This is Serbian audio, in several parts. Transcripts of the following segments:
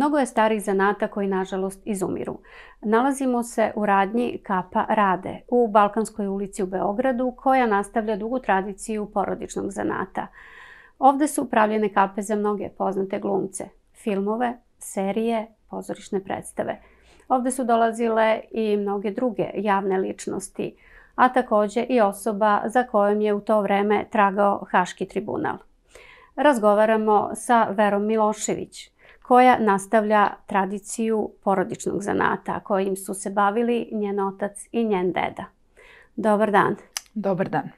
Mnogo je starih zanata koji, nažalost, izumiru. Nalazimo se u radnji Kapa Rade u Balkanskoj ulici u Beogradu, koja nastavlja dugu tradiciju porodičnog zanata. Ovde su pravljene kape za mnoge poznate glumce, filmove, serije, pozorišne predstave. Ovde su dolazile i mnoge druge javne ličnosti, a takođe i osoba za kojom je u to vreme tragao Haški tribunal. Razgovaramo sa Verom Milošević, koja nastavlja tradiciju porodičnog zanata kojim su se bavili njen otac i njen deda. Dobar dan. Dobar dan.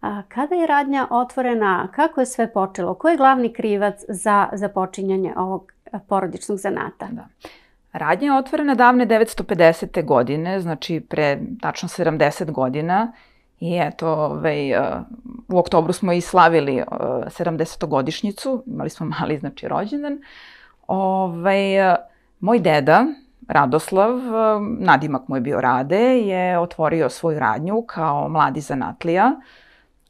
A, kada je radnja otvorena, kako je sve počelo? Ko je glavni krivac za započinjanje ovog porodičnog zanata? Da. Radnja je otvorena davne 950. godine, znači pre tačno 70 godina I eto, ovaj, u oktobru smo i slavili 70. godišnjicu, imali smo mali, znači, rođendan. Ovaj, moj deda, Radoslav, nadimak mu je bio Rade, je otvorio svoju radnju kao mladi zanatlija,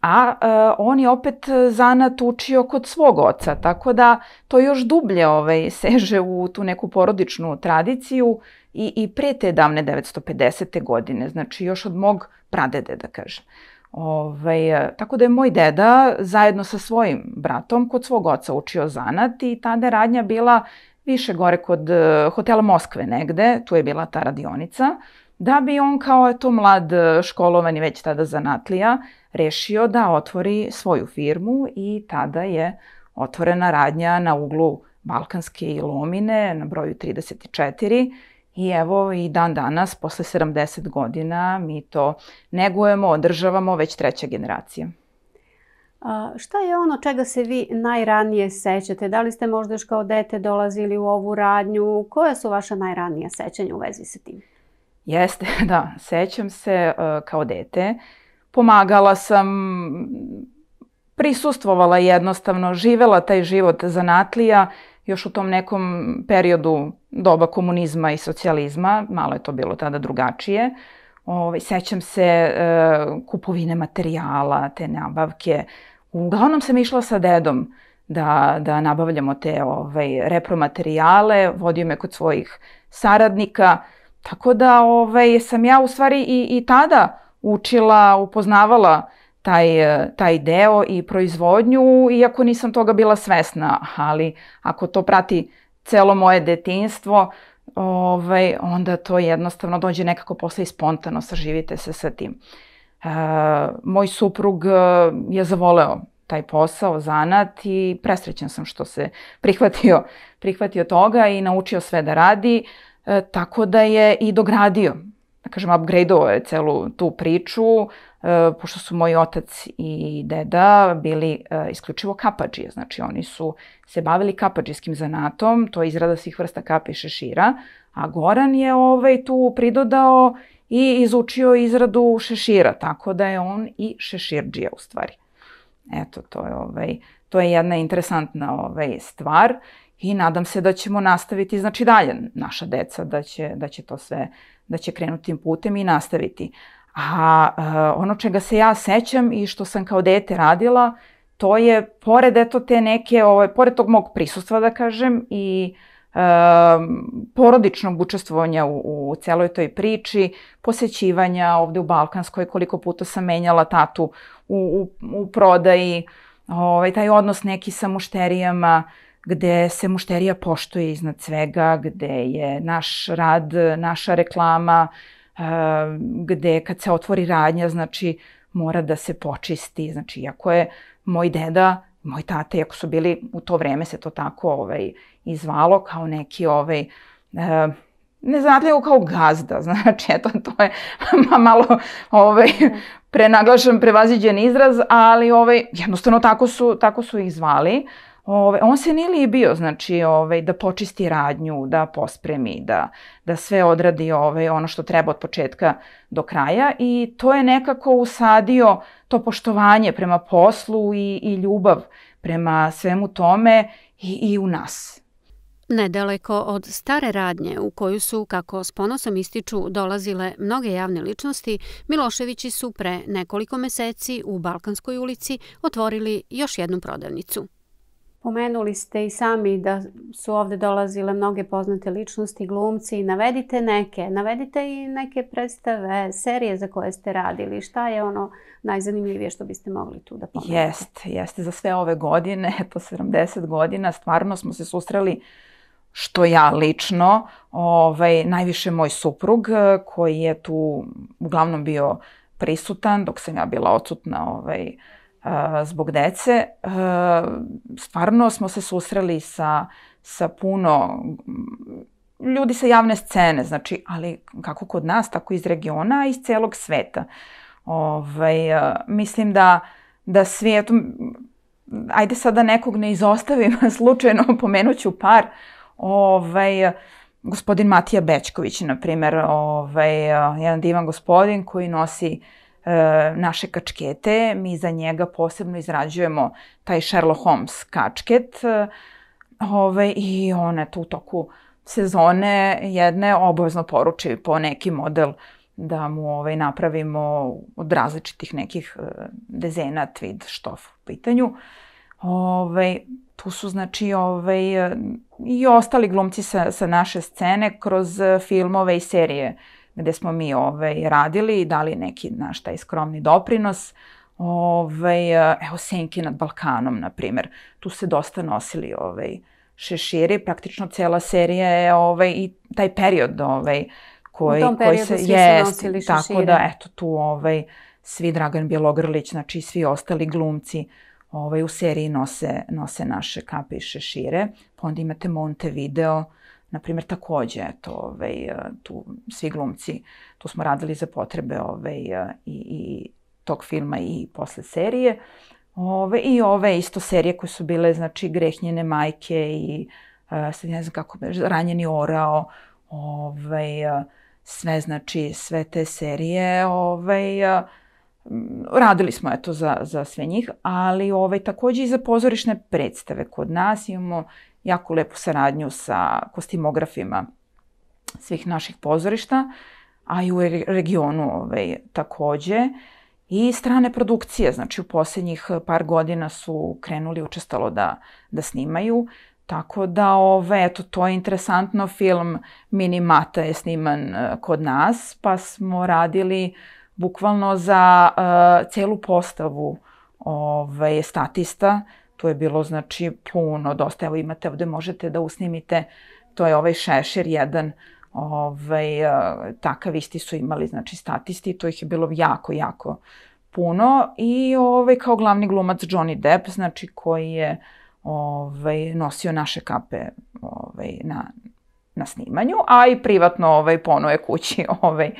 a uh, on je opet zanat učio kod svog oca, tako da to još dublje ovaj, seže u tu neku porodičnu tradiciju i, i pre te davne 950. godine, znači još od mog pradede, da kažem. Ovaj, tako da je moj deda zajedno sa svojim bratom kod svog oca učio zanat i tada je radnja bila više gore kod uh, hotela Moskve negde, tu je bila ta radionica, da bi on kao eto mlad školovani već tada zanatlija rešio da otvori svoju firmu i tada je otvorena radnja na uglu Balkanske i Lomine na broju 34 I evo i dan danas, posle 70 godina, mi to negujemo, održavamo već treća generacija. A, šta je ono čega se vi najranije sećate? Da li ste možda još kao dete dolazili u ovu radnju? Koje su vaša najranija sećanja u vezi sa tim? Jeste, da. Sećam se uh, kao dete. Pomagala sam, prisustvovala jednostavno, živela taj život zanatlija još u tom nekom periodu doba komunizma i socijalizma, malo je to bilo tada drugačije. Ovaj, sećam se e, kupovine materijala, te nabavke. Uglavnom sam išla sa dedom da, da nabavljamo te ovaj, repromaterijale, vodio me kod svojih saradnika, tako da ovaj, sam ja u stvari i, i tada učila, upoznavala taj, taj deo i proizvodnju, iako nisam toga bila svesna, ali ako to prati celo moje detinstvo, ovaj, onda to jednostavno dođe nekako posle i spontano, saživite se sa tim. E, moj suprug e, je zavoleo taj posao, zanat i presrećan sam što se prihvatio, prihvatio toga i naučio sve da radi, e, tako da je i dogradio, da kažem, upgradeovao je celu tu priču, E, pošto su moj otac i deda bili e, isključivo kapađije, znači oni su se bavili kapađijskim zanatom, to je izrada svih vrsta kape i šešira, a Goran je ovaj, tu pridodao i izučio izradu šešira, tako da je on i šeširđija u stvari. Eto, to je, ovaj, to je jedna interesantna ovaj, stvar i nadam se da ćemo nastaviti, znači dalje naša deca, da će, da će to sve, da će krenuti tim putem i nastaviti. A uh, ono čega se ja sećam i što sam kao dete radila, to je, pored eto te neke, ovaj, pored tog mog prisustva da kažem i e, porodičnog učestvovanja u, u celoj toj priči, posećivanja ovde u Balkanskoj, koliko puta sam menjala tatu u, u, u prodaji, ovaj, taj odnos neki sa mušterijama, gde se mušterija poštuje iznad svega, gde je naš rad, naša reklama, gde kad se otvori radnja, znači mora da se počisti, znači iako je moj deda, moj tata, iako su bili u to vreme se to tako ovaj, izvalo kao neki ovaj, uh, neznatljivo kao gazda, znači eto to je malo ovaj, prenaglašan, prevaziđen izraz, ali ovaj, jednostavno tako su, tako su ih zvali. Ove, on se nije libio, znači, ove, da počisti radnju, da pospremi, da, da sve odradi ove, ono što treba od početka do kraja i to je nekako usadio to poštovanje prema poslu i, i ljubav prema svemu tome i, i u nas. Nedaleko od stare radnje u koju su, kako s ponosom ističu, dolazile mnoge javne ličnosti, Miloševići su pre nekoliko meseci u Balkanskoj ulici otvorili još jednu prodavnicu. Pomenuli ste i sami da su ovde dolazile mnoge poznate ličnosti, glumci. Navedite neke, navedite i neke predstave, serije za koje ste radili. Šta je ono najzanimljivije što biste mogli tu da pomenete? Jeste, jeste. Za sve ove godine, to 70 godina, stvarno smo se susreli što ja lično, ovaj, najviše moj suprug koji je tu uglavnom bio prisutan dok sam ja bila odsutna ovaj, zbog dece. Stvarno smo se susreli sa, sa puno ljudi sa javne scene, znači, ali kako kod nas, tako iz regiona, iz celog sveta. Ovaj, mislim da, da svijet, ajde sada da nekog ne izostavim, slučajno pomenuću par, ovaj, gospodin Matija Bečković, na primer, ovaj, jedan divan gospodin koji nosi e, naše kačkete. Mi za njega posebno izrađujemo taj Sherlock Holmes kačket. E, ovaj, I on je tu u toku sezone jedne obavezno poruči po neki model da mu ovaj, napravimo od različitih nekih e, dezena, tweed, štof u pitanju. Ovaj, tu su znači ovaj, i ostali glumci sa, sa naše scene kroz filmove i serije gde smo mi ovaj, radili i dali neki naš taj skromni doprinos. Ovaj, evo Senke nad Balkanom, na primer. Tu se dosta nosili ovaj, šeširi, praktično cela serija je ovaj, i taj period ovaj, koji, U tom koji se jest, su tako da eto tu ovaj, svi Dragan Bjelogrlić, znači svi ostali glumci ovaj, u seriji nose, nose naše kape i šešire. Pa onda imate Montevideo, na primjer, takođe, eto, ovaj, tu svi glumci, tu smo radili za potrebe ovaj, i, i tog filma i posle serije. Ove, I ove isto serije koje su bile, znači, Grehnjene majke i, uh, sad ne znam kako, Ranjeni orao, ovaj, sve, znači, sve te serije, ovaj, uh, radili smo eto za, za sve njih, ali ovaj, takođe i za pozorišne predstave. Kod nas imamo jako lepu saradnju sa kostimografima svih naših pozorišta, a i u regionu ovaj, takođe. I strane produkcije, znači u poslednjih par godina su krenuli učestalo da, da snimaju, tako da ove, eto, to je interesantno, film Minimata je sniman uh, kod nas, pa smo radili bukvalno za uh, celu postavu ovaj, statista. Tu je bilo, znači, puno, dosta. Evo imate ovde, možete da usnimite, to je ovaj šešir jedan, ovaj, takav isti su imali, znači, statisti, to ih je bilo jako, jako puno. I ovaj, kao glavni glumac Johnny Depp, znači, koji je ovaj, nosio naše kape ovaj, na, na snimanju, a i privatno ovaj, ponoje kući ovaj,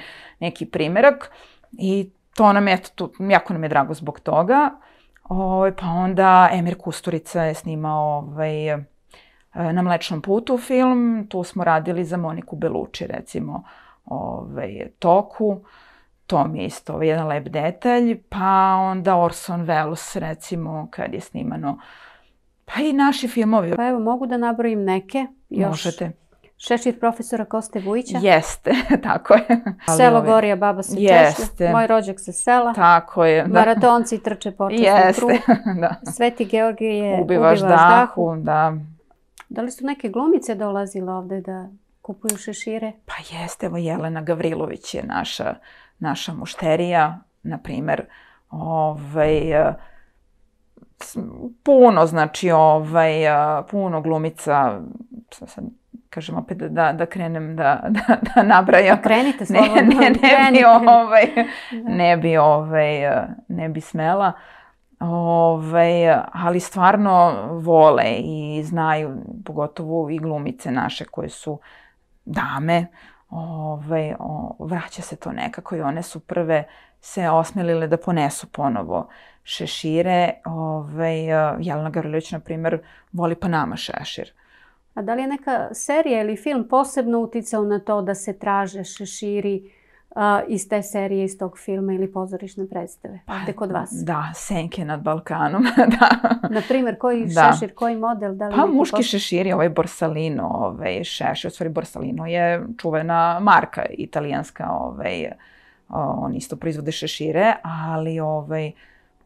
neki primerak. I to nam je, eto, jako nam je drago zbog toga. Ove, ovaj, pa onda Emir Kusturica je snimao ovaj, e, na Mlečnom putu film. Tu smo radili za Moniku Beluči, recimo, ovaj, Toku. To mi je isto ovaj, jedan lep detalj. Pa onda Orson Welles, recimo, kad je snimano. Pa i naši filmovi. Pa evo, mogu da nabrojim neke. Još. Možete. Šešir profesora Koste Vujića. Jeste, tako je. Selo ove... Gorija, baba se češlja. Moj rođak sa sela. Tako je. Da. Maratonci trče počasnu Jeste, da. Sveti Georgije ubivaš, ubivaš dahu. dahu. Da. Da li su neke glumice dolazile ovde da kupuju šešire? Pa jeste, evo Jelena Gavrilović je naša, naša mušterija, na primer, ovaj, puno, znači, ovaj, puno glumica, sad kažem opet da, da, da krenem da, da, da nabrajam. Pa krenite slobodno. Ne, ne, ne bi ovaj, da. ne bi ovaj, ne bi smela. Ovaj, ali stvarno vole i znaju, pogotovo i glumice naše koje su dame, ovaj, o, vraća se to nekako i one su prve se osmelile da ponesu ponovo šešire. Ovaj, Jelena Garlić, na primer, voli Panama šešir. A da li je neka serija ili film posebno uticao na to da se traže šeširi a, iz te serije, iz tog filma ili pozorišne predstave? Pa, ovde kod vas. Da, Senke nad Balkanom, da. Na primjer, koji da. šešir, koji model? Da li pa muški post... šešir je ovaj Borsalino, ovaj šešir, u stvari Borsalino je čuvena marka italijanska, ovaj, on isto proizvode šešire, ali ovaj,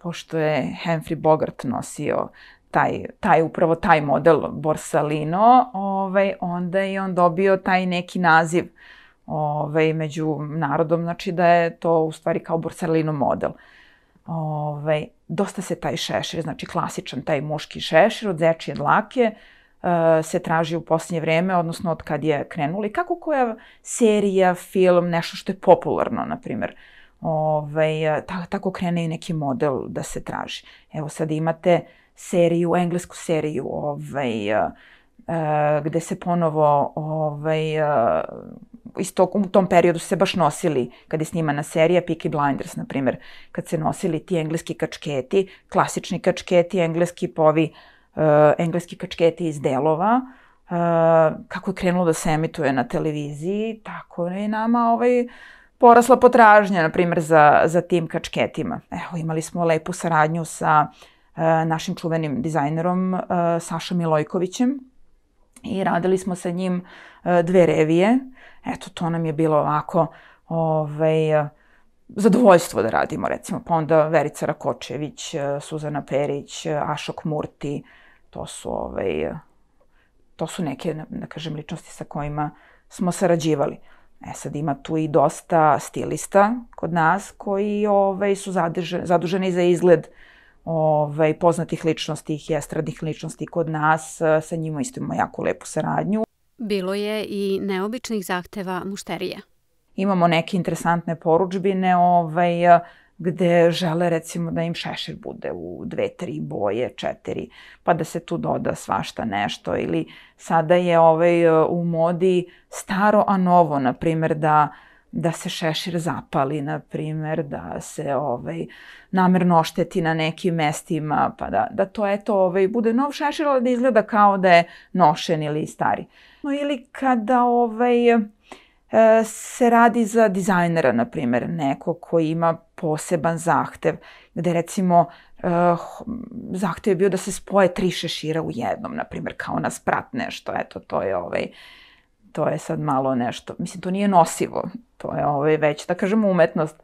pošto je Humphrey Bogart nosio taj, taj, upravo taj model Borsalino, ovaj, onda je on dobio taj neki naziv ovaj, među narodom, znači da je to u stvari kao Borsalino model. Ovaj, dosta se taj šešir, znači klasičan taj muški šešir od zečije dlake, uh, se traži u posljednje vreme, odnosno od kad je krenuli. Kako koja serija, film, nešto što je popularno, na primjer, ovaj, ta, tako krene i neki model da se traži. Evo sad imate seriju, englesku seriju, ovaj, uh, gde se ponovo ovaj, uh, isto u tom periodu se baš nosili, kad je snimana serija Peaky Blinders, na primjer, kad se nosili ti engleski kačketi, klasični kačketi, engleski povi, uh, engleski kačketi iz delova, uh, kako je krenulo da se emituje na televiziji, tako je nama ovaj, porasla potražnja, na primjer, za, za tim kačketima. Evo, imali smo lepu saradnju sa uh, našim čuvenim dizajnerom uh, Sašom Milojkovićem i radili smo sa njim uh, dve revije Eto, to nam je bilo ovako ovaj, zadovoljstvo da radimo, recimo. Pa onda Verica Rakočević, Suzana Perić, Ašok Murti, to su, ovaj, to su neke, da kažem, ličnosti sa kojima smo sarađivali. E sad ima tu i dosta stilista kod nas koji ovaj, su zaduženi, zaduženi za izgled ovaj, poznatih ličnosti i estradnih ličnosti kod nas. Sa njima isto imamo jako lepu saradnju. Bilo je i neobičnih zahteva mušterije. Imamo neke interesantne poručbine ovaj, gde žele recimo da im šešir bude u dve, tri boje, četiri, pa da se tu doda svašta nešto. Ili sada je ovaj, u modi staro a novo, na primer da da se šešir zapali, na primer, da se ovaj, namerno ošteti na nekim mestima, pa da, da to eto, ovaj, bude nov šešir, ali da izgleda kao da je nošen ili stari. No ili kada ovaj, e, se radi za dizajnera, na primer, neko koji ima poseban zahtev, gde recimo uh, zahtev je bio da se spoje tri šešira u jednom, na primer, kao na sprat nešto, eto, to je ovaj, to je sad malo nešto, mislim, to nije nosivo, to je ovaj, već, da kažem, umetnost.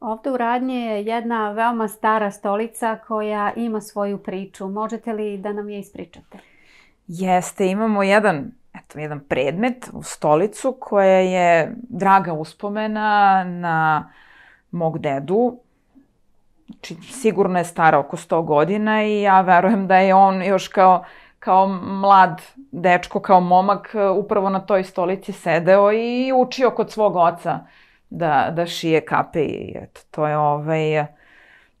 Ovde u Radnje je jedna veoma stara stolica koja ima svoju priču. Možete li da nam je ispričate? Jeste, imamo jedan eto, jedan predmet u stolicu koja je draga uspomena na mog dedu. Znači, sigurno je stara oko 100 godina i ja verujem da je on još kao, kao mlad dečko, kao momak, upravo na toj stolici sedeo i učio kod svog oca da, da šije kape i eto, to je ovaj,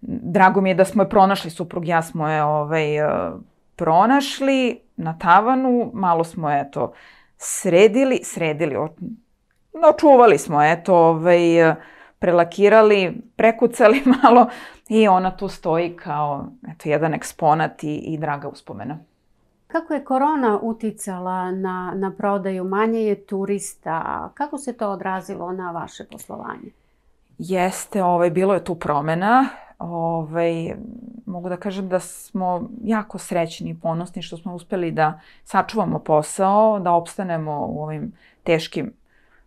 drago mi je da smo je pronašli, suprug ja smo je ovaj, pronašli na tavanu, malo smo eto sredili, sredili, očuvali smo eto ovaj, prelakirali, prekucali malo i ona tu stoji kao eto, jedan eksponat i, i draga uspomena. Kako je korona uticala na, na prodaju? Manje je turista. Kako se to odrazilo na vaše poslovanje? Jeste, ovaj, bilo je tu promena ovaj, mogu da kažem da smo jako srećni i ponosni što smo uspeli da sačuvamo posao, da opstanemo u ovim teškim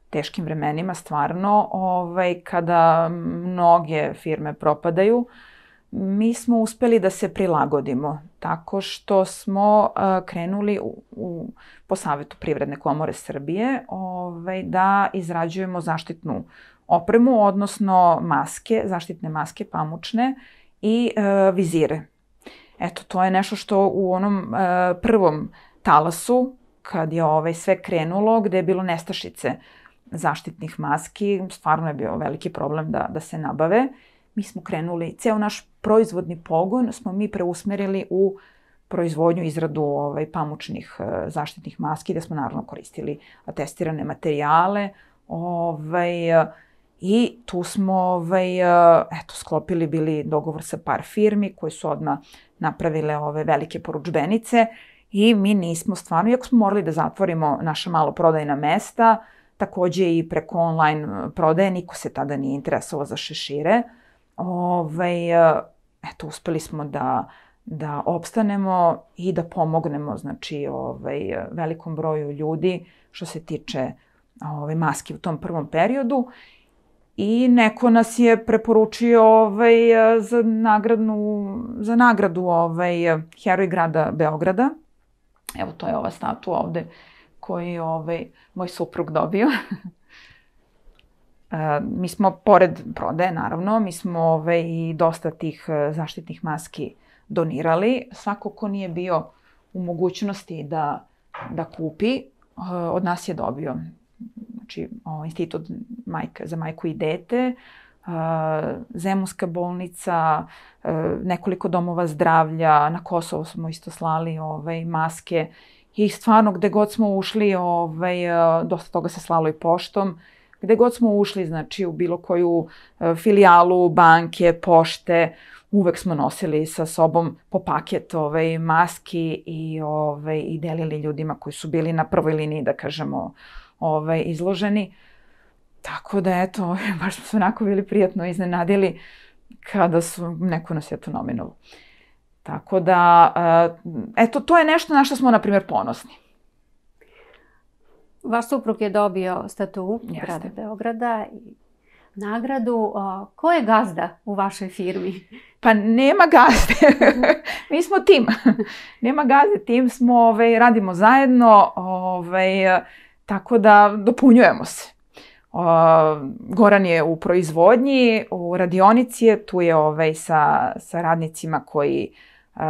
teškim vremenima stvarno, ovaj, kada mnoge firme propadaju, mi smo uspeli da se prilagodimo tako što smo uh, krenuli u, u, po savetu Privredne komore Srbije ovaj, da izrađujemo zaštitnu opremu, odnosno maske, zaštitne maske pamučne i e, vizire. Eto, to je nešto što u onom e, prvom talasu, kad je ovaj sve krenulo, gde je bilo nestašice zaštitnih maski, stvarno je bio veliki problem da, da se nabave. Mi smo krenuli, ceo naš proizvodni pogon smo mi preusmerili u proizvodnju, izradu ovaj, pamučnih e, zaštitnih maski, da smo naravno koristili atestirane materijale, ovaj, I tu smo ovaj, eh, eto, sklopili bili dogovor sa par firmi koje su odmah napravile ove velike poručbenice i mi nismo stvarno, iako smo morali da zatvorimo naša malo prodajna mesta, takođe i preko online prodaje, niko se tada nije interesovao za šešire. Ove, eto, uspeli smo da, da opstanemo i da pomognemo znači, ovaj, velikom broju ljudi što se tiče ovaj, maski u tom prvom periodu. I neko nas je preporučio ovaj, za, nagradnu, za nagradu ovaj, Heroj grada Beograda. Evo, to je ova statua ovde koji ovaj, moj suprug dobio. E, mi smo, pored prodaje, naravno, mi smo ovaj, i dosta tih e, zaštitnih maski donirali. Svako ko nije bio u mogućnosti da, da kupi, e, od nas je dobio. Znači, o, institut majka, za majku i dete, Zemunska bolnica, nekoliko domova zdravlja, na Kosovo smo isto slali ovaj, maske. I stvarno gde god smo ušli, ovaj, dosta toga se slalo i poštom. Gde god smo ušli, znači u bilo koju e, filijalu, banke, pošte, uvek smo nosili sa sobom po paket ovaj, maski i, ovaj, i delili ljudima koji su bili na prvoj liniji, da kažemo, ovaj, izloženi. Tako da, eto, baš smo se onako bili prijatno iznenadili kada su, neko nas je to. Tako da, eto, to je nešto na što smo, na primjer, ponosni. Vaš suprug je dobio statu Jeste. grada Beograda i nagradu. Ko je gazda u vašoj firmi? Pa nema gazde. Mi smo tim. nema gazde, tim smo, ovaj, radimo zajedno, ovaj, tako da dopunjujemo se. O, Goran je u proizvodnji, u radionici je, tu je ovaj, sa, sa radnicima koji uh,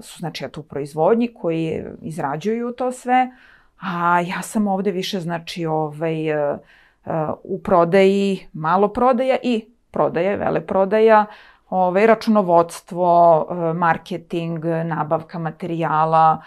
su znači, tu u proizvodnji, koji izrađuju to sve. A ja sam ovde više, znači, ovaj, uh, u prodaji, malo prodaja i prodaje, vele prodaja, ovaj, računovodstvo, uh, marketing, nabavka materijala,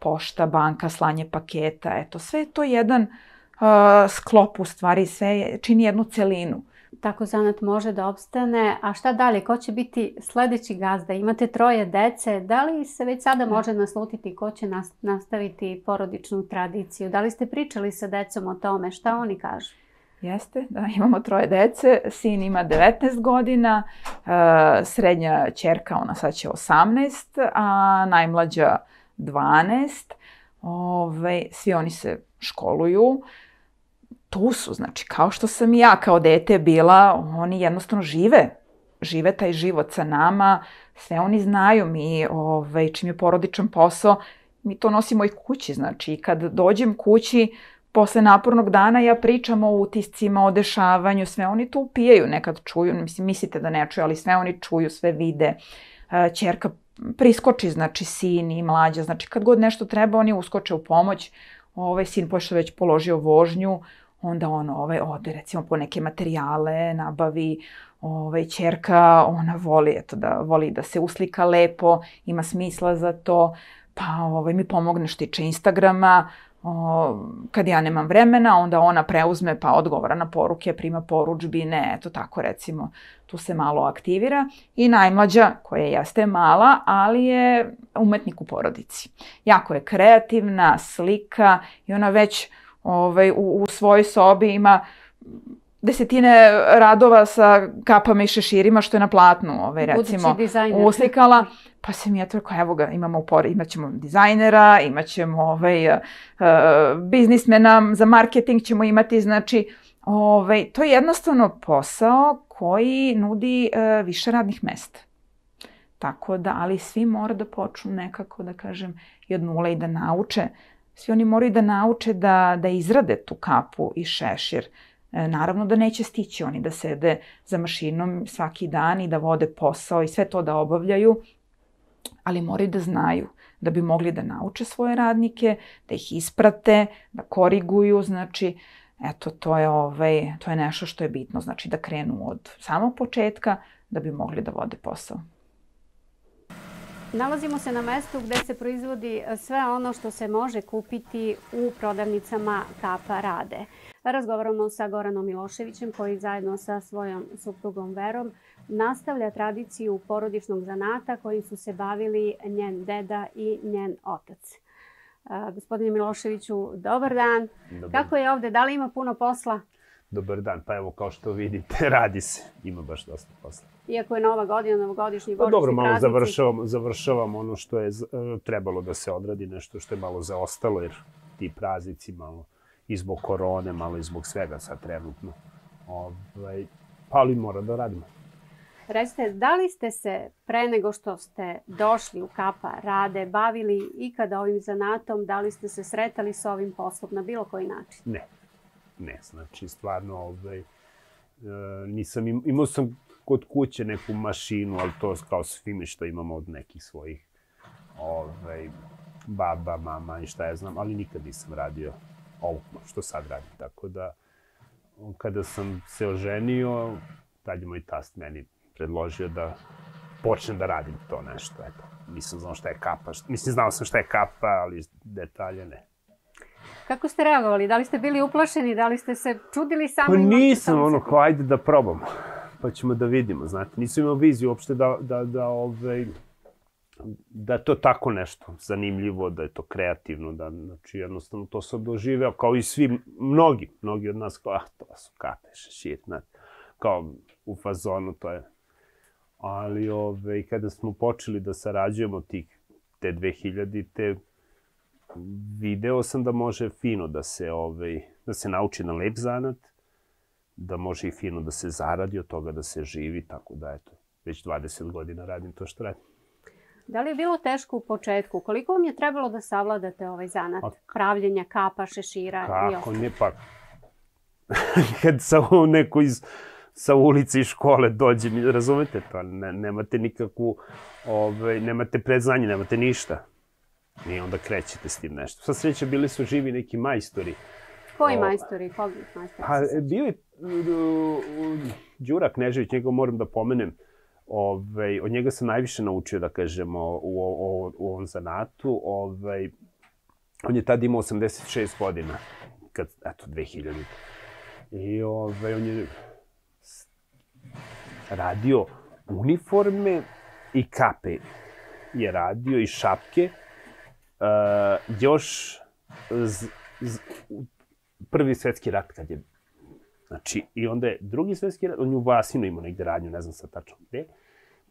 pošta, banka, slanje paketa, eto, sve je to jedan uh, sklop u stvari, sve čini jednu celinu tako zanat može da opstane. A šta dalje? Ko će biti sledeći gazda? Imate troje dece. Da li se već sada može naslutiti ko će nastaviti porodičnu tradiciju? Da li ste pričali sa decom o tome? Šta oni kažu? Jeste, da, imamo troje dece. Sin ima 19 godina, uh, srednja čerka, ona sad će 18, a najmlađa 12. Ove, svi oni se školuju. Tu su, znači kao što sam i ja kao dete bila, oni jednostavno žive, žive taj život sa nama, sve oni znaju mi, ovaj, čim je porodičan posao, mi to nosimo i kući, znači kad dođem kući, posle napornog dana ja pričam o utiscima, o dešavanju, sve oni to upijaju, nekad čuju, mislim, mislite da ne čuju, ali sve oni čuju, sve vide. Čerka priskoči, znači sin i mlađa, znači kad god nešto treba, oni uskoče u pomoć. Ovaj sin, pošto već položio vožnju, onda on ovaj, ode recimo po neke materijale, nabavi ovaj, čerka, ona voli, eto, da, voli da se uslika lepo, ima smisla za to, pa ovaj, mi pomogne što tiče Instagrama, o, kad ja nemam vremena, onda ona preuzme pa odgovara na poruke, prima poručbine, eto tako recimo, tu se malo aktivira. I najmlađa, koja jeste mala, ali je umetnik u porodici. Jako je kreativna, slika i ona već ovaj, u, u svojoj sobi ima desetine radova sa kapama i šeširima što je na platnu, ovaj, recimo, uslikala. Pa se mi je to rekao, evo ga, imamo upor, imaćemo dizajnera, imaćemo ovaj, uh, biznismena, za marketing ćemo imati, znači, ovaj, to je jednostavno posao koji nudi uh, više radnih mesta. Tako da, ali svi mora da počnu nekako, da kažem, i od nula i da nauče Svi oni moraju da nauče da, da izrade tu kapu i šešir. E, naravno da neće stići oni da sede za mašinom svaki dan i da vode posao i sve to da obavljaju, ali moraju da znaju da bi mogli da nauče svoje radnike, da ih isprate, da koriguju, znači, eto, to je, ovaj, to je nešto što je bitno, znači da krenu od samog početka da bi mogli da vode posao. Nalazimo se na mestu gde se proizvodi sve ono što se može kupiti u prodavnicama Kapa Rade. Razgovaramo sa Goranom Miloševićem koji zajedno sa svojom suprugom Verom nastavlja tradiciju porodičnog zanata kojim su se bavili njen deda i njen otac. gospodine Miloševiću, dobar dan. Dobar. Kako je ovde? Da li ima puno posla? Dobar dan. Pa evo, kao što vidite, radi se. Ima baš dosta posla. Iako je nova godina, novogodišnji pa, dobro, malo završavam, završavam ono što je e, trebalo da se odradi, nešto što je malo zaostalo, jer ti praznici malo i zbog korone, malo i zbog svega sad trenutno. Ovaj, pa ali mora da radimo. Recite, da li ste se pre nego što ste došli u Kapa Rade bavili ikada ovim zanatom, da li ste se sretali sa ovim poslom na bilo koji način? Ne, ne, znači stvarno ovaj, e, nisam, im, imao sam kod kuće neku mašinu, ali to kao svime što imamo od nekih svojih ovaj, baba, mama i šta ja znam, ali nikad nisam radio ovo što sad radim. Tako da, kada sam se oženio, tad je moj tast meni predložio da počnem da radim to nešto. Eto, nisam znao šta je kapa. Mislim, znao sam šta je kapa, ali detalje ne. Kako ste reagovali? Da li ste bili uplašeni? Da li ste se čudili sami? Pa nisam, ono, kao ajde da probamo. Pa ćemo da vidimo, znate. Nisam imao viziju uopšte da, da, da, ovaj, da je to tako nešto zanimljivo, da je to kreativno, da, znači, jednostavno to sam doživeo, kao i svi, mnogi, mnogi od nas, kao, ah, to su kape, šešir, znate, kao u fazonu, to je ali ove, kada smo počeli da sarađujemo tih, te 2000 te video sam da može fino da se, ove, da se nauči na lep zanat, da može i fino da se zaradi od toga da se živi, tako da eto, već 20 godina radim to što radim. Da li je bilo teško u početku? Koliko vam je trebalo da savladate ovaj zanat? Pa, Pravljenja kapa, šešira kako, i ostalo? ne pa... Kad sam neko iz sa ulice i škole dođe, mi, razumete to, ne, nemate nikakvu, ovaj, nemate predznanje, nemate ništa. I onda krećete s tim nešto. Sa sreća bili su živi neki majstori. Koji o, majstori? Kogi majstori? Pa, bio je Đura Knežević, njega moram da pomenem. Ovaj, od njega sam najviše naučio, da kažemo, u, u, u ovom zanatu. Ovaj, on je tada imao 86 godina, kad, eto, 2000. I ovaj, on je radio uniforme i kape je radio i šapke. Uh, još z, z, prvi svetski rat kad je Znači, i onda je drugi svetski rat, on je u Vasinu imao negde radnju, ne znam sad tačno gde.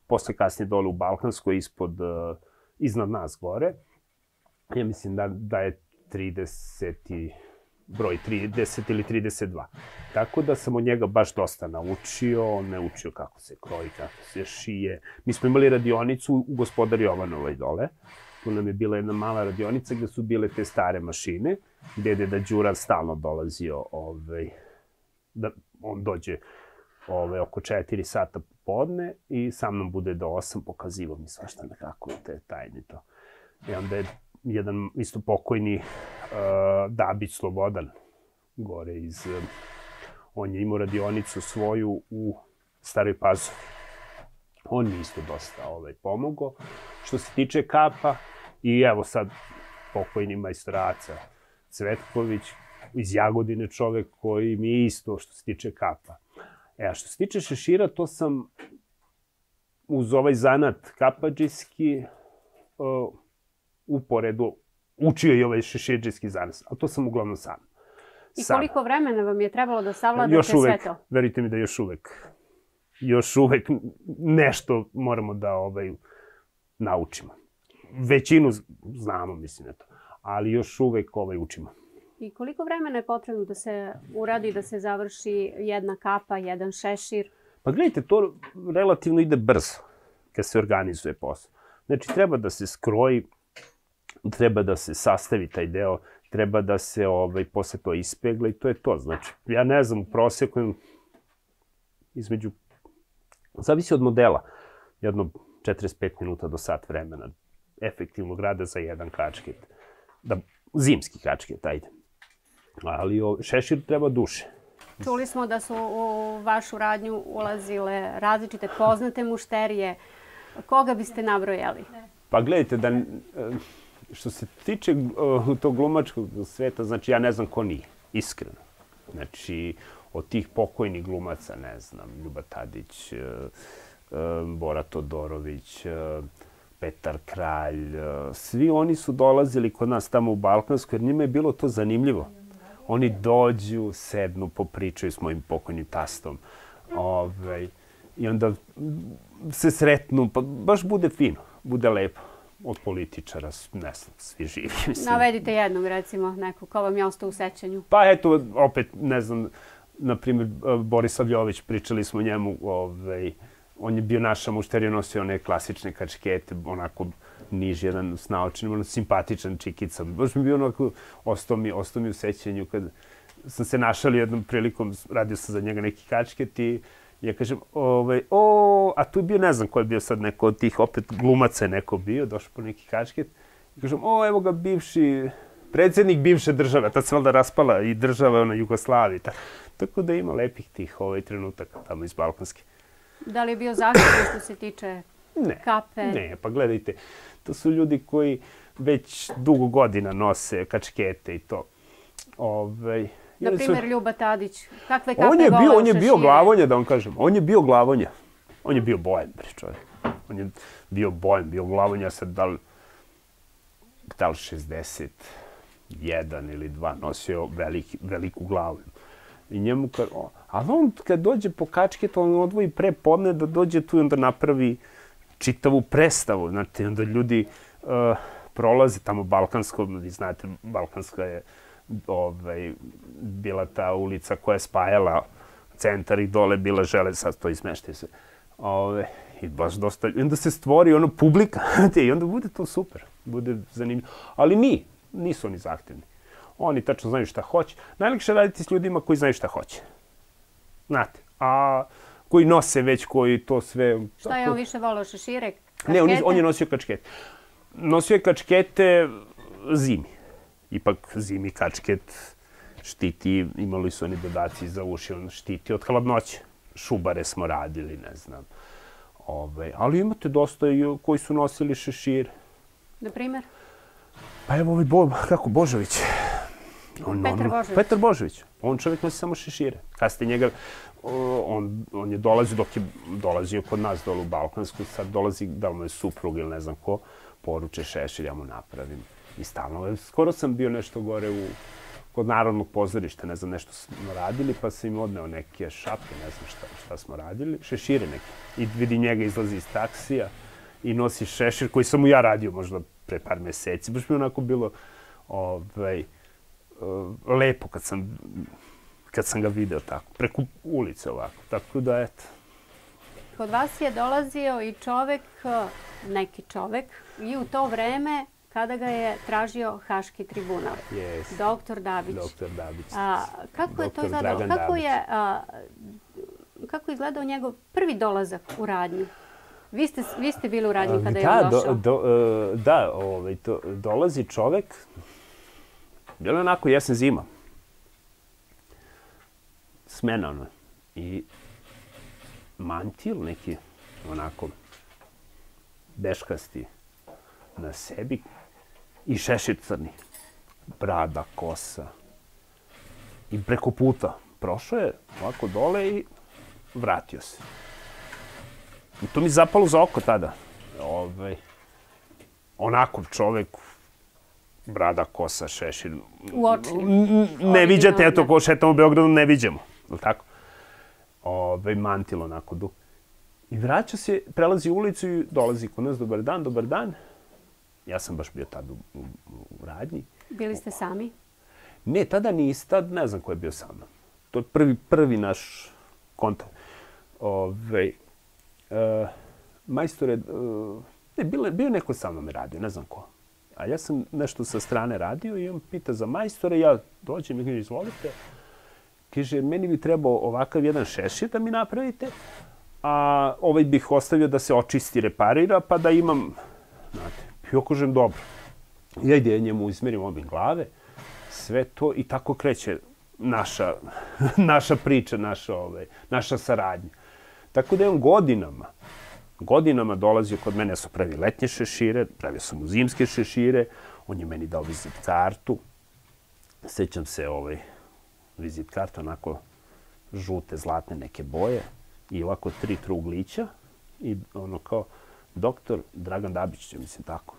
Posle kasnije dole u Balkanskoj, ispod, uh, iznad nas gore. Ja mislim da, da je 30 broj 30 ili 32. Tako da sam od njega baš dosta naučio, on me učio kako se kroji, kako se šije. Mi smo imali radionicu u gospodar Jovanovoj dole. Tu nam je bila jedna mala radionica gde su bile te stare mašine, gde je da Đura stalno dolazio, ovaj, da on dođe ovaj, oko 4 sata popodne i sa mnom bude do 8, pokazivo mi svašta nekako te tajne to. I onda je jedan isto pokojni uh, Dabić Slobodan, gore iz... Uh, on je imao radionicu svoju u Staroj Pazovi. On mi isto dosta ovaj, pomogao. Što se tiče kapa, i evo sad pokojni majstoraca Cvetković, iz Jagodine čovek koji mi je isto što se tiče kapa. E, a što se tiče šešira, to sam uz ovaj zanat kapađiski uh, uporedu učio i ovaj šešeđijski zanos, a to sam uglavnom sam. I koliko vremena vam je trebalo da savladate još uvek, sve to? Verite mi da još uvek, još uvek nešto moramo da ovaj, naučimo. Većinu znamo, mislim, eto. Ali još uvek ovaj, učimo. I koliko vremena je potrebno da se uradi, da se završi jedna kapa, jedan šešir? Pa gledajte, to relativno ide brzo kad se organizuje posao. Znači, treba da se skroji treba da se sastavi taj deo, treba da se ovaj, posle to ispegla i to je to. Znači, ja ne znam, u proseku između, zavisi od modela, jedno 45 minuta do sat vremena efektivnog rada za jedan kačket. Da, zimski kačket, ajde. Ali o, šešir treba duše. Čuli smo da su u vašu radnju ulazile različite poznate mušterije. Koga biste nabrojali? Pa gledajte, da što se tiče tog glumačkog sveta, znači ja ne znam ko nije, iskreno. Znači, od tih pokojnih glumaca, ne znam, Ljuba Tadić, uh, uh, Bora Todorović, Petar Kralj, e, svi oni su dolazili kod nas tamo u Balkansku, jer njima je bilo to zanimljivo. Oni dođu, sednu, popričaju s mojim pokojnim tastom. Ove, ovaj, I onda se sretnu, pa baš bude fino, bude lepo od političara, ne znam, svi živi. Mislim. Navedite jednog, recimo, nekog, ko vam je ostao u sećanju. Pa eto, opet, ne znam, na primjer, Boris Avljović, pričali smo njemu, ovaj, on je bio naša mušterija, nosio one klasične kačkete, onako niž jedan s naočinim, ono simpatičan čikica. Baš mi bio onako, ostao mi, ostao mi u sećanju kad sam se našalio jednom prilikom, radio sam za njega neki kačket i ja kažem, ovaj, o, a tu je bio, ne znam ko je bio sad neko od tih, opet glumaca je neko bio, došao po neki kačket. I kažem, o, evo ga bivši predsednik bivše države, tad se valjda raspala i država ona Jugoslavija. Ta, tako da ima lepih tih ovaj, trenutaka tamo iz Balkanske. Da li je bio zahtjev što se tiče ne, kape? Ne, pa gledajte, to su ljudi koji već dugo godina nose kačkete i to. Ovaj, Na primjer, su... Ljuba Tadić, kakve kape on je bio, On je bio glavonja, da vam kažem. On je bio glavonja. On je bio bojan, bre čovjek. On je bio bojan, bio glavonja, sad da li, da li 60, jedan ili dva, nosio veliki, veliku glavu. I njemu, kad, o, ali on kad dođe po kačket, on odvoji pre podne da dođe tu i onda napravi čitavu predstavu. Znate, onda ljudi uh, prolaze tamo Balkansko, vi znate, Balkanska je ovaj, bila ta ulica koja je spajala centar i dole bila žele, sad to izmešte se. Ove, I baš dosta, i onda se stvori ono publika, i onda bude to super, bude zanimljivo. Ali mi, nisu oni zahtevni. Oni tačno znaju šta hoće. Najlakše raditi s ljudima koji znaju šta hoće. Znate, a koji nose već, koji to sve... Šta je on više volao, šešire, kačkete? Ne, on, on je nosio kačkete. Nosio je kačkete zimi. Ipak zimi kačket štiti, imali su oni dodaci za uši, on štiti od hladnoće. Šubare smo radili, ne znam. Ove, ovaj, ali imate dosta i koji su nosili šešire. Na primer? Pa evo ovaj, Bo, kako, Božović. On, Petar Božović. Petar Božović. On čovjek nosi samo šešire. Kasnije njega, on, on je dolazio dok je dolazio kod nas dole u Balkansku, sad dolazi, da mu je suprug ili ne znam ko, poruče šešir, ja mu napravim. I stalno, skoro sam bio nešto gore u, kod Narodnog pozorišta, ne znam, nešto smo radili, pa sam im odneo neke šapke, ne znam šta, šta smo radili, šešire neke. I vidi njega izlazi iz taksija i nosi šešir koji sam mu ja radio možda pre par meseci. Baš mi onako bilo ovaj, lepo kad sam, kad sam ga video tako, preko ulice ovako. Tako da, eto. Kod vas je dolazio i čovek, neki čovek, i u to vreme kada ga je tražio Haški tribunal. Yes. Doktor Dabić. Doktor Dabić. A, kako Doktor je to zadao? Kako Dabić. je, a, kako je gledao njegov prvi dolazak u radnju? Vi ste, vi ste bili u radnji kada da, je on došao. Do, do, e, da, ovaj, to, dolazi čovek, bilo je onako jesen zima. Smena ono. I mantil neki, onako, beškasti na sebi i šešir crni. Brada, kosa. I preko puta prošao je ovako dole i vratio se. I to mi zapalo za oko tada. Ove, ovaj, onako čovek, brada, kosa, šešir. U oči. Ne viđate, eto, ko šetamo u Beogradu, ne viđemo. Je tako? Ove, mantil onako du. I vraća se, prelazi ulicu i dolazi kod nas, dobar dan, dobar dan. Ja sam baš bio tad u, u, u radnji. Bili ste sami? Ne, tada nisi, tad ne znam ko je bio sa mnom. To je prvi, prvi naš kontakt. Ove, uh, majstor je, uh, ne, bilo, bio neko sa mnom radio, ne znam ko. A ja sam nešto sa strane radio i on pita za majstore, ja dođem i kaže, izvolite. Kaže, meni bi trebao ovakav jedan šešir da mi napravite, a ovaj bih ostavio da se očisti, reparira, pa da imam, znate, ja kažem, dobro. Ja ide njemu izmerim obim glave, sve to i tako kreće naša, naša priča, naša, ovaj, naša saradnja. Tako da je on godinama, godinama dolazio kod mene, ja sam pravi letnje šešire, pravio sam mu zimske šešire, on je meni dao vizit kartu, sećam se ovaj, vizit karta, onako žute, zlatne neke boje i ovako tri truglića i ono kao doktor Dragan Dabić, ja mislim tako.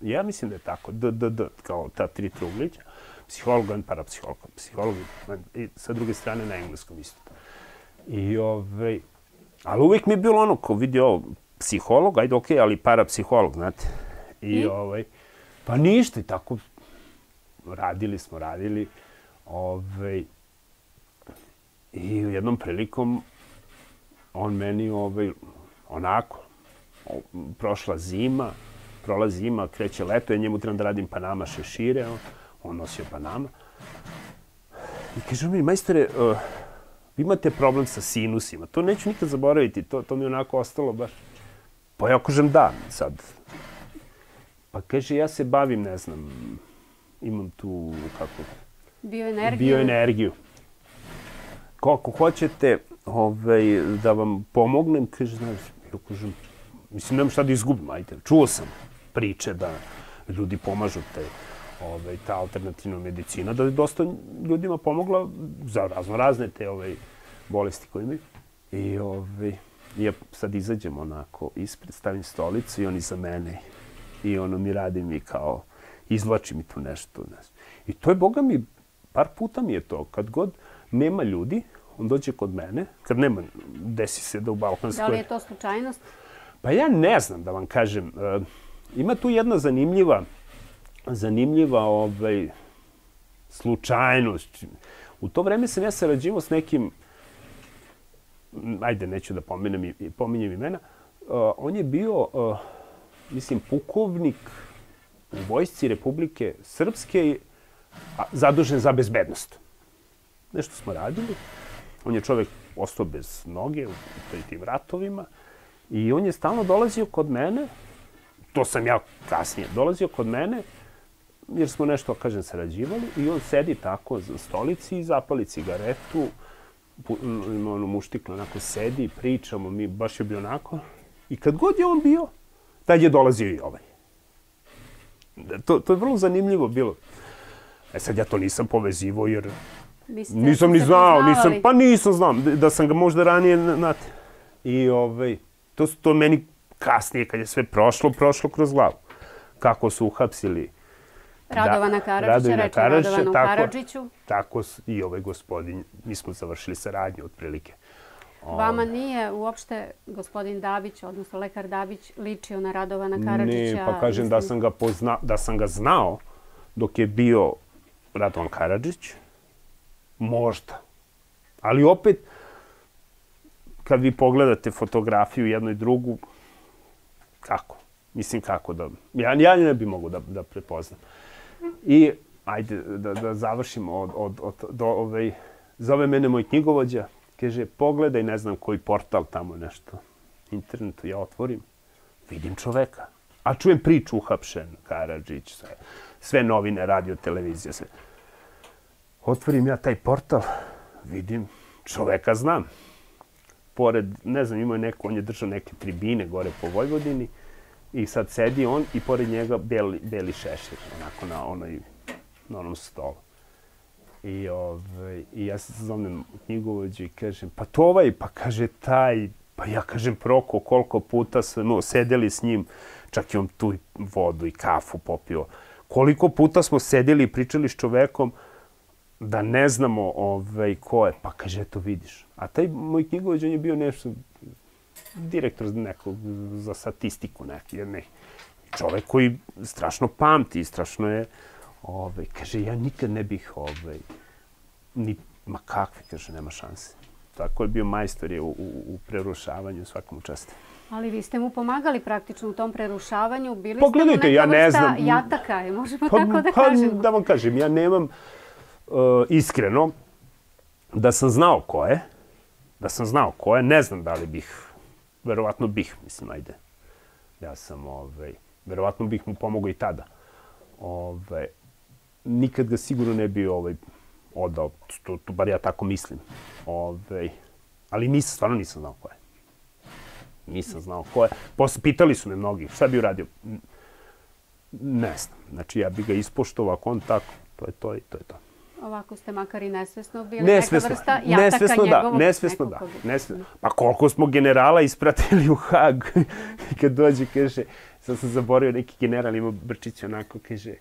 Ja mislim da je tako, D, D, D, kao ta tri truglića. Psiholog, on parapsiholog, psiholog i sa druge strane na engleskom isto. I ovaj, ali uvijek mi je bilo ono, ko vidi ovo, psiholog, ajde okej, okay, ali parapsiholog, znate. I, I? ovaj, pa ništa i tako radili smo, radili. Ovaj, I u jednom prilikom on meni ovaj, onako, prošla zima, prolazi zima, kreće leto, ja njemu trebam da radim Panama šešire, on, on nosio Panama. I kaže mi, majstore, uh, imate problem sa sinusima, to neću nikad zaboraviti, to, to mi je onako ostalo baš. Pa ja kažem da, sad. Pa kaže, ja se bavim, ne znam, imam tu, kako... Bioenergiju. Bioenergiju. Koliko hoćete ovaj, da vam pomognem, kaže, znaš, ja kažem, mislim, nemam šta da izgubim, ajde. Čuo sam priče da ljudi pomažu te, ovaj, ta alternativna medicina, da je dosta ljudima pomogla za razno razne te ovaj, bolesti koje imaju. I ovaj, ja sad izađem onako ispred, stavim stolicu i oni za mene. I ono mi radi mi kao, izvlači mi tu nešto. Ne. I to je, boga mi, par puta mi je to. Kad god nema ljudi, on dođe kod mene, kad nema, desi se da u Balkanskoj... Da li je to slučajnost? Pa ja ne znam da vam kažem. E, ima tu jedna zanimljiva, zanimljiva ovaj, slučajnost. U to vreme sam ja sarađivao s nekim, ajde, neću da pominjem, pominjem imena, uh, on je bio, uh, mislim, pukovnik u vojsci Republike Srpske, a, zadužen za bezbednost. Nešto smo radili. On je čovek ostao bez noge u tim ratovima. I on je stalno dolazio kod mene, to sam ja kasnije, dolazio kod mene, jer smo nešto, kažem, sarađivali, i on sedi tako za stolici i zapali cigaretu, ima ono muštiklo, onako sedi, pričamo, mi, baš je bio onako. I kad god je on bio, tad je dolazio i ovaj. To, to je vrlo zanimljivo bilo. E sad ja to nisam povezivo jer Biste nisam ni znao, nisam, pa nisam znam, da sam ga možda ranije, znate. I ovaj, to, to meni kasnije, kad je sve prošlo, prošlo kroz glavu. Kako su uhapsili Radovana da, Karadžića, Radovana reče Karadžića, Radovanu tako, Karadžiću. Tako i ovaj gospodin, mi smo završili saradnju otprilike. Vama nije uopšte gospodin Dabić, odnosno lekar Dabić, ličio na Radovana Karadžića? Ne, pa kažem da sam ga, pozna, da sam ga znao dok je bio Radovan Karadžić. Možda. Ali opet, kad vi pogledate fotografiju jednu i drugu, kako? Mislim, kako da... Ja, ja ne bi mogu da, da prepoznam. I, ajde, da, da završimo od, od, od, do, ovaj, zove mene moj knjigovođa, kaže, pogledaj, ne znam koji portal tamo nešto, internetu, ja otvorim, vidim čoveka. A čujem priču uhapšen, Karadžić, sve, sve novine, radio, televizija, sve. Otvorim ja taj portal, vidim, čoveka znam pored, ne znam, imao je neko, on je držao neke tribine gore po Vojvodini i sad sedi on i pored njega beli, beli šešir, onako na, onoj, na onom stolu. I, ovaj, I ja se zovem knjigovođu i kažem, pa to ovaj, pa kaže taj, pa ja kažem proko koliko puta smo sedeli s njim, čak i on tu vodu i kafu popio. Koliko puta smo sedeli i pričali s čovekom, da ne znamo ovaj, ko je. Pa kaže, eto vidiš. A taj moj knjigovođ, on je bio nešto, direktor nekog, za statistiku neki, ne. Čovek koji strašno pamti, strašno je, ovaj, kaže, ja nikad ne bih, ovaj, ni, ma kakve, kaže, nema šanse. Tako je bio majstor je u, u, u prerušavanju svakom učestvu. Ali vi ste mu pomagali praktično u tom prerušavanju. Bili Pogledajte, ste mu ja ne znam. jataka, možemo pa, tako da pa, kažemo. Da vam kažem, ja nemam, uh, iskreno, da sam znao ko je, da sam znao ko je, ne znam da li bih, verovatno bih, mislim, ajde. Ja sam, ovaj, verovatno bih mu pomogao i tada. Ovaj, nikad ga sigurno ne bi ovaj, odao, to, to bar ja tako mislim. Ovaj, ali nisam, stvarno nisam znao ko je. Nisam znao ko je. Posle, pitali su me mnogi, šta bi uradio? Ne znam. Znači, ja bih ga ispoštovao, ako on tako, to je to i to je to. Ovako ste makar i nesvesno bili Nesvesno, neka vrsta jataka nesvesno da, njegovog. nesvesno nekog da. Nesvesno. Pa koliko smo generala ispratili u Hag. Kad dođe, kaže, sad sam zaboravio, neki general ima Brčić onako, kaže,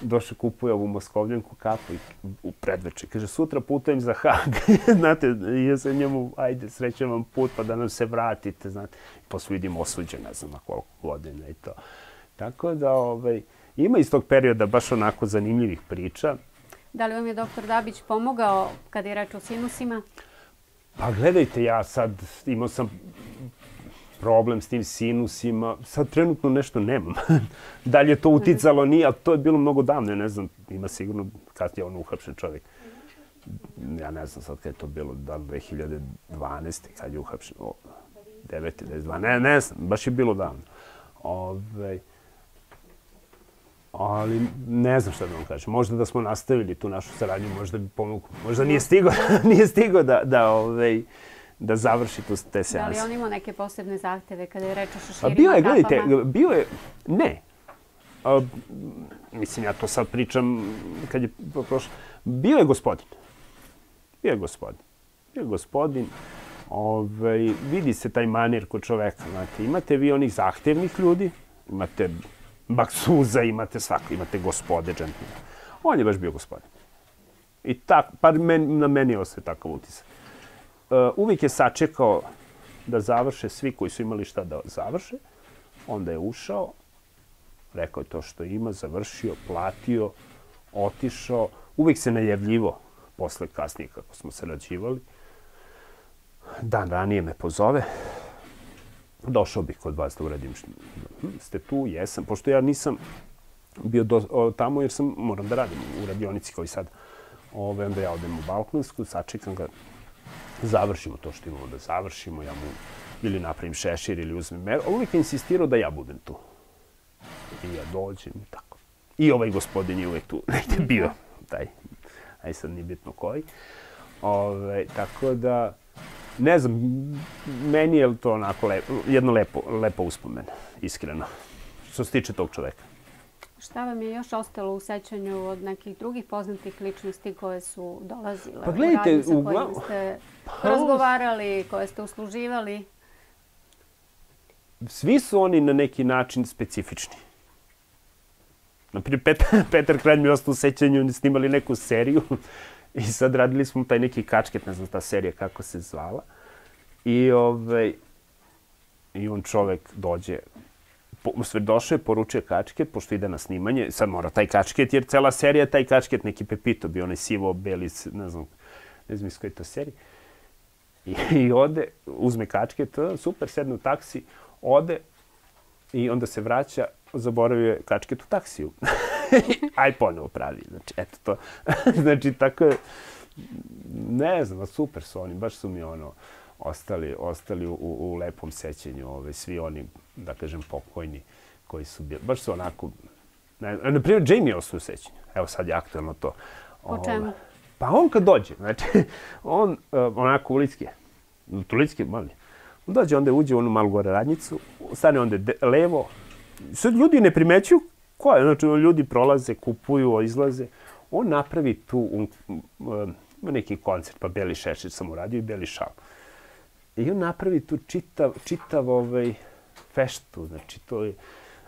došao kupuje ovu moskovljanku kapu i u predveče. Kaže, sutra putujem za Hag. znate, ja sam njemu, ajde, srećan vam put, pa da nam se vratite, znate. Posle vidim osuđen, ne znam na koliko godina i to. Tako da, ovaj, ima iz tog perioda baš onako zanimljivih priča. Da li vam je doktor Dabić pomogao kada je reč o sinusima? Pa gledajte, ja sad imao sam problem s tim sinusima, sad trenutno nešto nemam. da li je to uticalo, nije, ali to je bilo mnogo davno, ja ne znam, ima sigurno kad je on uhapšen čovjek. Ja ne znam sad kad je to bilo, da li 2012. kad je uhapšen, o, 9. 22. Ne, ne znam, baš je bilo davno. Ove, ali ne znam šta da vam kažem. Možda da smo nastavili tu našu saradnju, možda bi pomogao. Možda nije stigo, nije stigo da, da, ovaj, da završi tu te Da li seanse. on imao neke posebne zahteve kada je reč o šeširima, bio je, gledajte, bio je, ne. A, mislim, ja to sad pričam kad je prošlo. Bio je gospodin. Bio je gospodin. Bio je gospodin. Ove, vidi se taj manir kod čoveka. Znate, imate vi onih zahtevnih ljudi, imate baksuza, imate svako, imate gospode, džentlmena. On je baš bio gospodin. I tak, par men, na meni je ostaje takav utisak. Uh, uvijek je sačekao da završe svi koji su imali šta da završe. Onda je ušao, rekao je to što ima, završio, platio, otišao. Uvijek se najavljivo posle kasnije kako smo se rađivali. Dan ranije me pozove. Došao bih kod vas da uradim što... Ste tu? Jesam. Pošto ja nisam bio do, o, tamo jer sam, moram da radim u radionici koji sad. Ove, onda ja odem u Balkansku, sačekam ga, završimo to što imamo da završimo, ja mu ili napravim šešir ili uzmem mer. Uvijek je insistirao da ja budem tu. I ja dođem i tako. I ovaj gospodin je uvijek tu negde bio, taj, aj sad nije bitno koji. Ove, tako da, ne znam, meni je to onako lepo, jedno lepo, lepo uspomen, iskreno, što se tiče tog čoveka. Šta vam je još ostalo u sećanju od nekih drugih poznatih ličnosti koje su dolazile Pa u gledajte, kojima uglavnom- ste Pa, razgovarali, koje ste usluživali? svi su oni na neki način specifični. Naprimjer, Petar, Petar Kralj mi je ostao u sećanju, oni snimali neku seriju i sad radili smo taj neki kačket, ne znam ta serija kako se zvala. I, ovaj, i on čovek dođe, po, sve došao je, poručuje kačket, pošto ide na snimanje, sad mora taj kačket, jer cela serija taj kačket, neki Pepito bio onaj sivo, beli, ne znam, ne znam iz koje je to serije. I, I ode, uzme kačket, super, sedne u taksi, ode i onda se vraća, zaboravio je kačket u taksiju. Aj ponovo pravi. Znači, eto to. znači, tako je, ne znam, super su oni, baš su mi ono, ostali, ostali u, u lepom sećanju, ove, svi oni, da kažem, pokojni koji su bili, baš su onako, ne, na primjer, Jamie ostao u sećanju. Evo sad je aktualno to. Po čemu? Pa on kad dođe, znači, on uh, onako ulicki ulicki mali. On dođe, onda uđe u onu malu gore radnicu, stane onda de, levo. Sad ljudi ne primećuju ko je, znači ljudi prolaze, kupuju, izlaze. On napravi tu um, um, neki koncert, pa Beli Šešir sam uradio i Beli šal. I on napravi tu čitav, čitav ovaj feštu, znači to je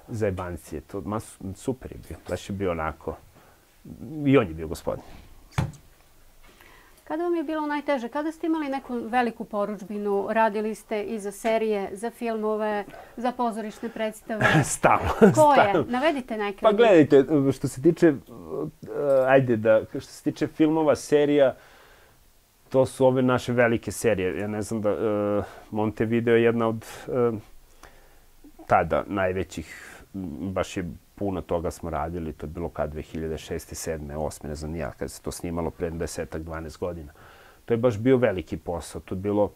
zajebancije, to mas, super je bio, baš je bio onako, i on je bio gospodin. Kada vam je bilo najteže? Kada ste imali neku veliku poručbinu? Radili ste i za serije, za filmove, za pozorišne predstave? Stalno. Koje? stalno. Navedite neke. Pa gledajte, što se tiče, uh, ajde da, što se tiče filmova, serija, to su ove naše velike serije. Ja ne znam da, uh, Montevideo je jedna od uh, tada najvećih, baš je puno toga smo radili, to je bilo kad 2006. 7. 8. ne znam nija, kad se to snimalo pre 10 12 godina. To je baš bio veliki posao, to je bilo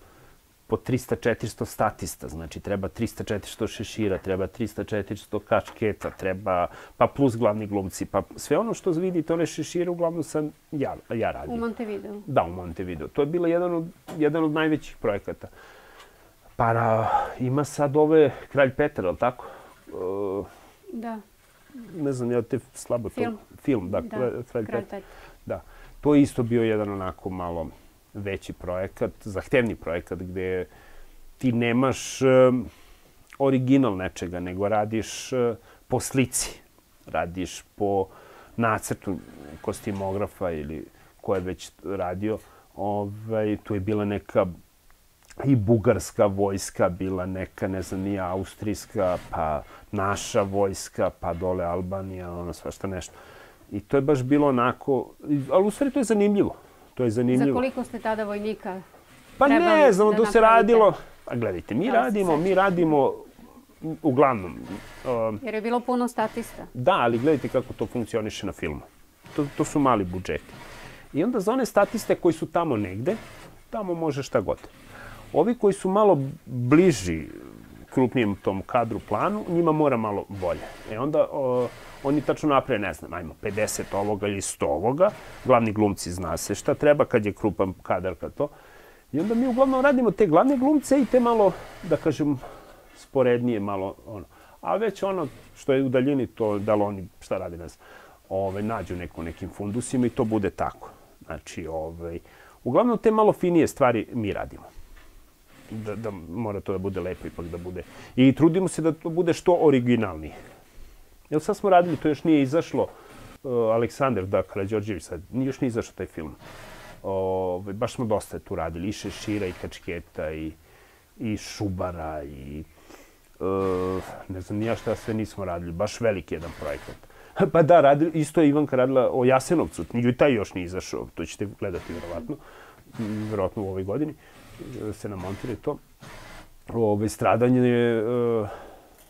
po 300-400 statista, znači treba 300-400 šešira, treba 300-400 kačketa, treba, pa plus glavni glumci, pa sve ono što vidite, one šešire, uglavnom sam ja, ja radio. U Montevideo. Da, u Montevideo. To je bilo jedan od, jedan od najvećih projekata. Pa na, ima sad ove Kralj Petar, ali tako? Uh, Da. Ne znam, ja te slabo Film. to... Film, da, Da, Petar. Petar. Da. to je isto bio jedan onako malo veći projekat, zahtevni projekat gde ti nemaš uh, original nečega, nego radiš uh, po slici, radiš po nacrtu kostimografa ili ko je već radio. Ovaj, tu je bila neka i bugarska vojska bila neka, ne znam, nije austrijska, pa naša vojska, pa dole Albanija, ono svašta nešto. I to je baš bilo onako, ali u stvari to je zanimljivo. To je zanimljivo. Za koliko ste tada vojnika Pa ne znam, da tu se radilo, a gledajte, mi Da radimo, mi radimo uglavnom, um, Jer je bilo puno statista. Da, ali gledajte kako to funkcioniše na filmu. To, to su mali budžeti. I onda za one statiste koji su tamo negde, tamo može šta god. Ovi koji su malo bliži krupnijem tom kadru planu, njima mora malo bolje. E onda o, oni tačno naprave, ne znam, ajmo, 50 ovoga ili 100 ovoga, glavni glumci zna se šta treba kad je krupan kadar kad to. I onda mi uglavnom radimo te glavne glumce i te malo, da kažem, sporednije malo ono. A već ono što je u daljini, to da li oni šta radi, ne znam, ove, nađu neko nekim fundusima i to bude tako. Znači, ovaj, uglavnom te malo finije stvari mi radimo. Da, da mora to da bude lepo ipak da bude. I trudimo se da to bude što originalnije. Jel sad smo radili, to još nije izašlo, uh, Aleksandar da Karadžorđević sad, još nije izašao taj film. Ove, baš smo dosta tu radili, i Šešira, i Kačketa, i, i Šubara, i uh, ne znam ni ja šta sve nismo radili, baš veliki jedan projekat. Pa da, radili, isto je Ivanka radila o Jasenovcu, i taj još nije izašao, to ćete gledati verovatno, m, verovatno u ovoj godini, e, se namontira to. Ove, stradanje je uh,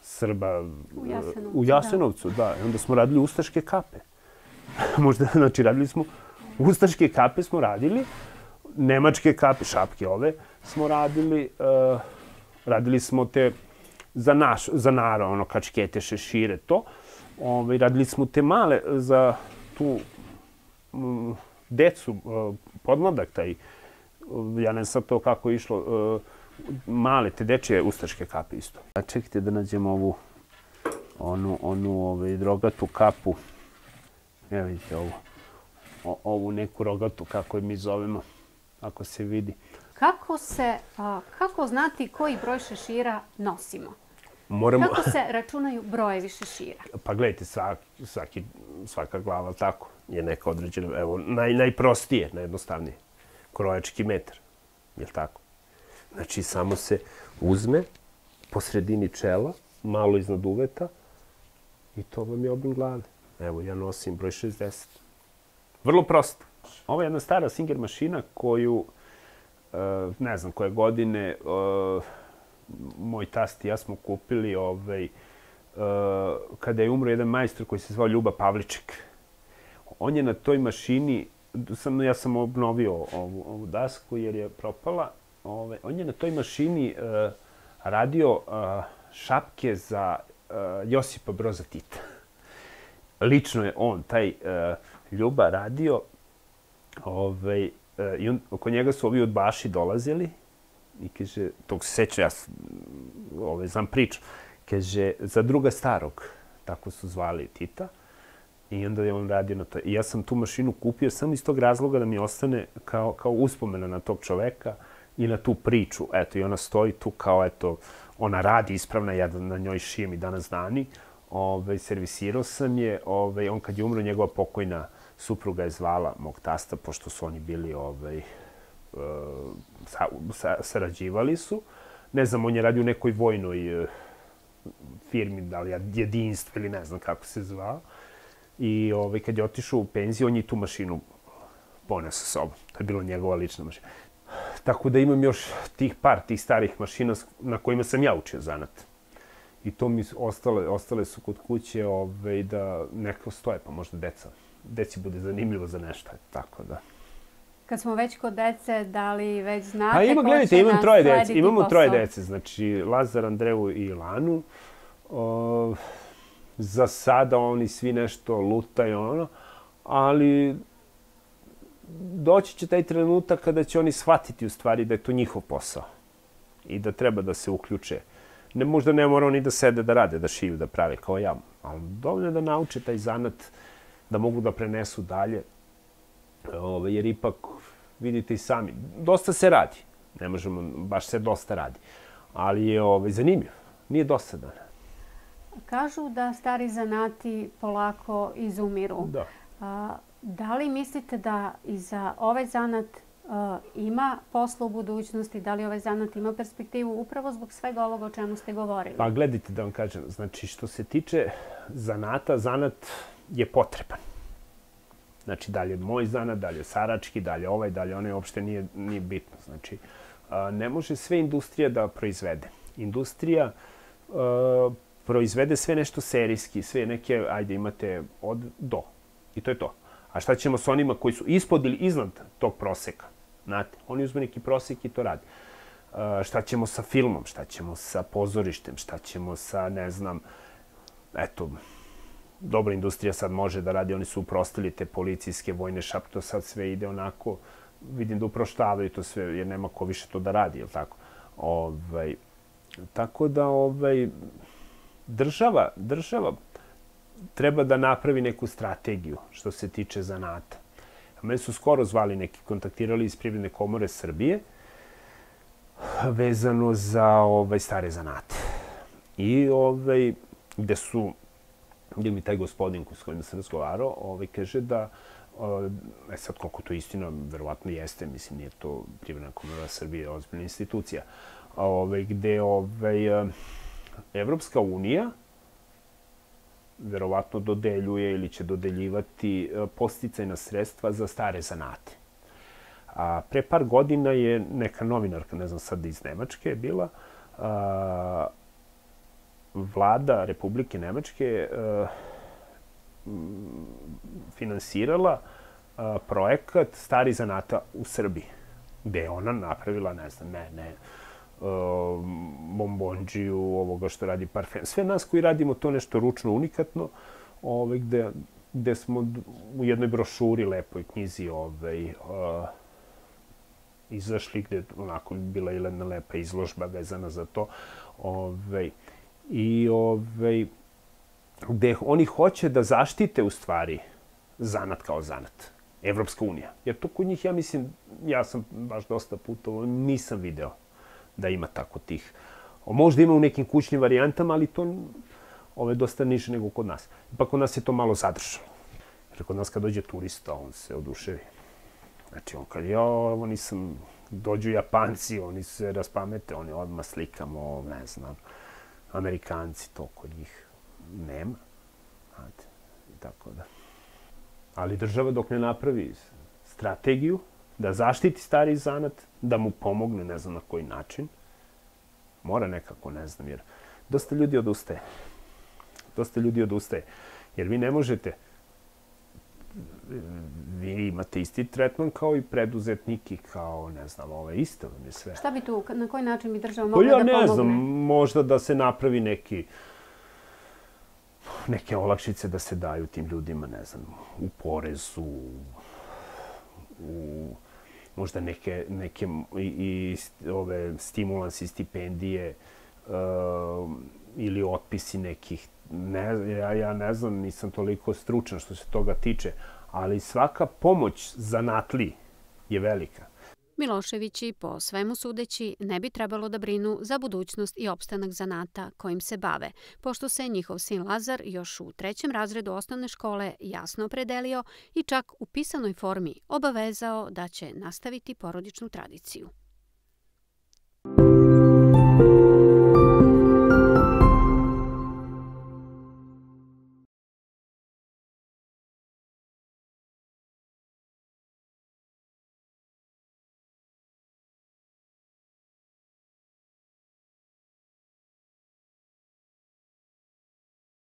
Srba U Jasenovcu, u Jasenovcu da. I onda smo radili ustaške kape. Možda, znači, radili smo ustaške kape smo radili, nemačke kape, šapke ove, smo radili, uh, radili smo te za naš, za nara, ono, kačkete, šešire, to. Ove, radili smo te male za tu mm, decu, uh, podmladak taj, ja ne znam to kako je išlo, uh, male te dečije ustaške kape isto. A čekajte da nađemo ovu, onu, onu ovaj, drogatu kapu. Evo vidite ovu, o, ovu neku rogatu, kako je mi zovemo, ako se vidi. Kako se, a, kako znati koji broj šešira nosimo? Moramo, Kako se računaju brojevi šešira? pa gledajte, svaki, svaki, svaka glava tako je neka određena, evo, naj, najprostije, najjednostavnije, krojački metar, je tako? Znači, samo se uzme po sredini čela, malo iznad uveta i to vam je obim glave. Evo, ja nosim broj 60. Vrlo prosto. Ovo je jedna stara Singer mašina koju, e, ne znam koje godine, e, moj tast i ja smo kupili ovaj, e, kada je umro jedan majstor koji se zvao Ljuba Pavliček. On je na toj mašini, sam, ja sam obnovio ovu, ovu dasku jer je propala, ovaj, on je na toj mašini e, radio e, šapke za e, Josipa Broza Tita. Lično je on, taj e, Ljuba, radio ovaj, e, i on, oko njega su ovi odbaši dolazili i kaže, tog se seća, ja ovaj, znam priču, kaže, za druga starog, tako su zvali Tita, i onda je on radio na to. I ja sam tu mašinu kupio samo iz tog razloga da mi ostane kao, kao uspomena na tog čoveka i na tu priču. Eto, i ona stoji tu kao, eto, ona radi ispravna, ja na njoj šijem i danas dani. Ove, servisirao sam je, ove, on kad je umro, njegova pokojna supruga je zvala mog tasta, pošto su oni bili, ovaj, uh, sa, sa, sarađivali su. Ne znam, on je radio u nekoj vojnoj uh, firmi, da li jedinstvo ili ne znam kako se zvao. I ovaj, kad je otišao u penziju, on je tu mašinu poneo sa sobom. To je bila njegova lična mašina. Tako da imam još tih par, tih starih mašina na kojima sam ja učio zanat. I to mi ostale, ostale su kod kuće ovaj, da neko stoje, pa možda deca. Deci bude zanimljivo za nešto, tako da. Kad smo već kod dece, da li već znate A ima, ko gledajte, imam troje dece. Imamo posao? troje dece, znači Lazar, Andreju i Lanu. O, za sada oni svi nešto lutaju, ono, ali doći će taj trenutak kada će oni shvatiti u stvari da je to njihov posao i da treba da se uključe. Ne, možda ne mora oni da sede da rade, da šiju, da prave kao ja, ali dovoljno je da nauče taj zanat, da mogu da prenesu dalje Ove, jer ipak, vidite i sami, dosta se radi. Ne možemo, baš se dosta radi. Ali je ove, zanimljiv. Nije dosadan. Kažu da stari zanati polako izumiru. Da. A, da li mislite da i za ovaj zanat a, ima posla u budućnosti? Da li ovaj zanat ima perspektivu upravo zbog svega ovoga o čemu ste govorili? Pa gledajte da vam kažem, znači što se tiče zanata, zanat je potreban. Znači, dalje moj zanat, dalje sarački, dalje ovaj, dalje onaj, uopšte nije, nije bitno. Znači, a, ne može sve industrija da proizvede. Industrija a, proizvede sve nešto serijski, sve neke, ajde, imate od do. I to je to. A šta ćemo sa onima koji su ispod ili iznad tog proseka? Znate, oni uzme neki prosek i to radi. Uh, šta ćemo sa filmom, šta ćemo sa pozorištem, šta ćemo sa, ne znam, eto, dobra industrija sad može da radi, oni su uprostili te policijske vojne šap, to sad sve ide onako, vidim da uproštavaju to sve, jer nema ko više to da radi, je tako? Ovaj, tako da, ovaj, država, država treba da napravi neku strategiju što se tiče zanata. Mene su skoro zvali neki, kontaktirali iz Privredne komore Srbije vezano za ovaj, stare zanate. I ovaj, gde su, gde mi taj gospodin s kojim sam razgovarao, ovaj, kaže da e sad koliko to istina, verovatno jeste, mislim, nije to Privredna komora Srbije, ozbiljna institucija, ovaj, gde ovaj, Evropska unija verovatno dodeljuje ili će dodeljivati e, posticajna sredstva za stare zanate. A, pre par godina je neka novinarka, ne znam sad iz Nemačke, je bila a, vlada Republike Nemačke a, e, finansirala a, projekat Stari zanata u Srbiji, gde je ona napravila, ne znam, ne, ne, bombonđiju, ovoga što radi parfem. Sve nas koji radimo to nešto ručno unikatno, ovaj, gde, gde smo u jednoj brošuri, lepoj knjizi, ovaj, uh, izašli gde onako bila je jedna lepa izložba vezana za to. Ovaj, I ovaj, gde oni hoće da zaštite u stvari zanat kao zanat. Evropska unija. Jer to kod njih, ja mislim, ja sam baš dosta putovao, nisam video da ima tako tih. Možda ima u nekim kućnim varijantama, ali to ove dosta niže nego kod nas. Ipak kod nas je to malo zadržalo. Jer kod nas kad dođe turista, on se oduševi. Znači, on kad, ja, ovo nisam, dođu Japanci, oni se raspamete, oni odmah slikamo, ne znam, Amerikanci, to kod njih nema. Znate, i tako da. Ali država dok ne napravi strategiju, da zaštiti stari zanat, da mu pomogne, ne znam na koji način. Mora nekako, ne znam, jer dosta ljudi odustaje. Dosta ljudi odustaje. Jer vi ne možete, vi imate isti tretman kao i preduzetniki, kao, ne znam, ovo je isto vam je sve. Šta bi tu, na koji način bi država pa mogla ja da pomogne? ne znam, možda da se napravi neki neke olakšice da se daju tim ljudima, ne znam, u porezu, u možda neke, neke i, i ove stimulansi, stipendije uh, ili otpisi nekih. Ne, ja, ja ne znam, nisam toliko stručan što se toga tiče, ali svaka pomoć za natli je velika. Miloševići, po svemu sudeći, ne bi trebalo da brinu za budućnost i opstanak zanata kojim se bave, pošto se njihov sin Lazar još u trećem razredu osnovne škole jasno opredelio i čak u pisanoj formi obavezao da će nastaviti porodičnu tradiciju.